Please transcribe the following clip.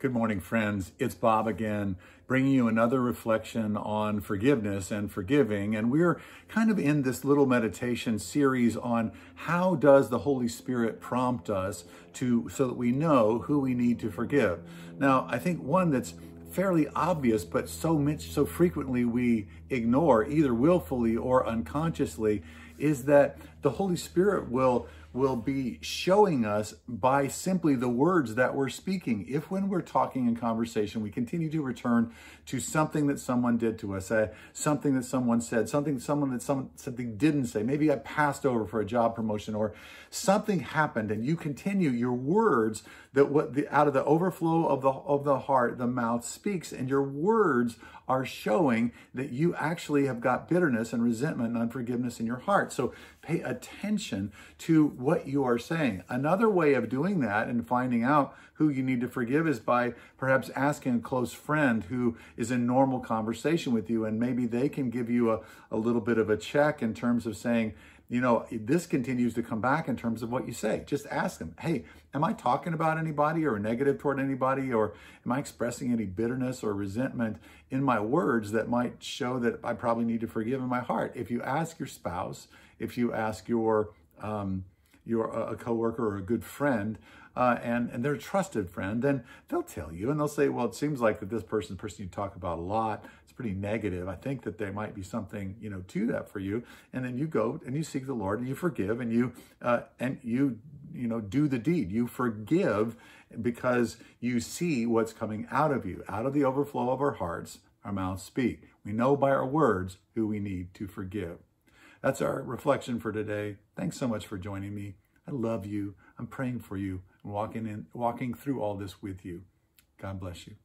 Good morning, friends. It's Bob again, bringing you another reflection on forgiveness and forgiving. And we're kind of in this little meditation series on how does the Holy Spirit prompt us to so that we know who we need to forgive. Now, I think one that's fairly obvious, but so much so frequently we ignore, either willfully or unconsciously, is that the Holy Spirit will will be showing us by simply the words that we're speaking. If when we're talking in conversation, we continue to return to something that someone did to us, uh, something that someone said, something someone that some, something didn't say. Maybe I passed over for a job promotion or something happened and you continue your words that what the out of the overflow of the of the heart, the mouth speaks and your words are showing that you actually have got bitterness and resentment and unforgiveness in your heart. So pay attention to what you are saying. Another way of doing that and finding out who you need to forgive is by perhaps asking a close friend who is in normal conversation with you, and maybe they can give you a, a little bit of a check in terms of saying, you know, this continues to come back in terms of what you say. Just ask them, hey, am I talking about anybody or negative toward anybody? Or am I expressing any bitterness or resentment in my words that might show that I probably need to forgive in my heart? If you ask your spouse, if you ask your um, your a coworker or a good friend, uh, and and they're a trusted friend, then they'll tell you and they'll say, well, it seems like that this person, person you talk about a lot, it's pretty negative. I think that there might be something you know to that for you, and then you go and you seek the Lord and you forgive and you uh, and you you know do the deed. You forgive because you see what's coming out of you, out of the overflow of our hearts. Our mouths speak. We know by our words who we need to forgive. That's our reflection for today. Thanks so much for joining me. I love you. I'm praying for you and walking in walking through all this with you. God bless you.